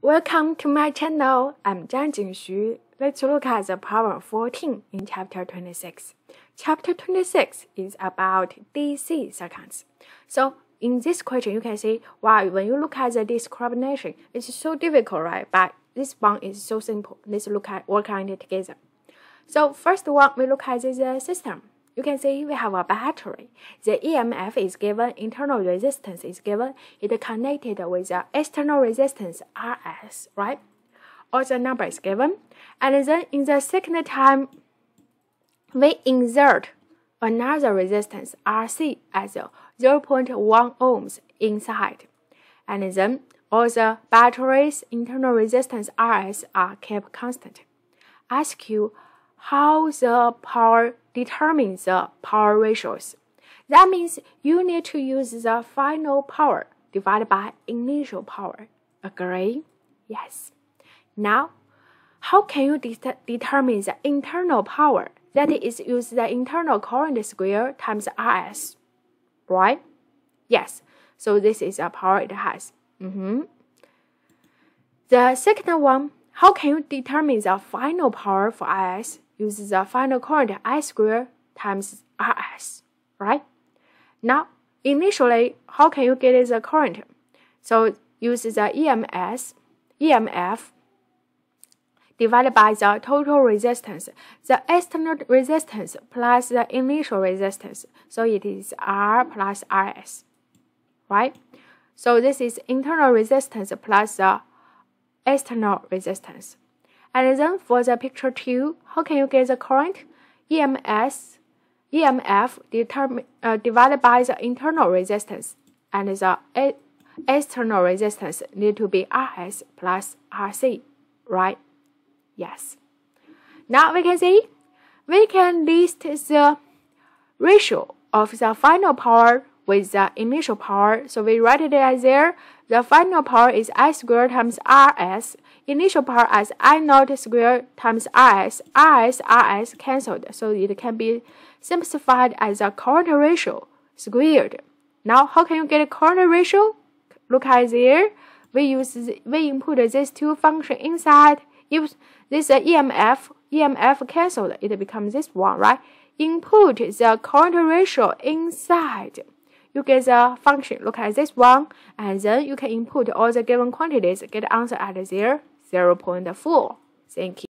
Welcome to my channel. I'm Zhangjin Xu. Let's look at the problem 14 in chapter 26. Chapter 26 is about DC circuits. So in this question, you can see, wow, when you look at the discrimination, it's so difficult, right? But this one is so simple. Let's look at work on it together. So first one, we look at the system. You can see we have a battery. The EMF is given, internal resistance is given. It connected with the external resistance RS, right? All the number is given. And then in the second time, we insert another resistance RC as 0.1 ohms inside. And then all the battery's internal resistance RS are kept constant. Ask you how the power determines the power ratios. That means you need to use the final power divided by initial power. Agree? Yes. Now, how can you de determine the internal power? That is, use the internal current square times RS. Right? Yes. So this is the power it has. Mm -hmm. The second one, how can you determine the final power for RS? uses the final current I squared times Rs, right? Now, initially, how can you get the current? So use the EMS, EMF divided by the total resistance, the external resistance plus the initial resistance. So it is R plus RS, right? So this is internal resistance plus the external resistance. And then for the picture 2, how can you get the current? EMS, EMF determine, uh, divided by the internal resistance and the external resistance need to be RS plus RC, right? Yes. Now we can see we can list the ratio of the final power with the initial power. So we write it as there. The final power is I squared times RS. Initial power as I naught squared times RS. RS, RS cancelled. So it can be simplified as a current ratio squared. Now, how can you get a current ratio? Look at there. We use we input these two functions inside. If this EMF EMF cancelled, it becomes this one, right? Input the current ratio inside you get the function. Look at this one, and then you can input all the given quantities, get the answer at 0, 0 0.4. Thank you.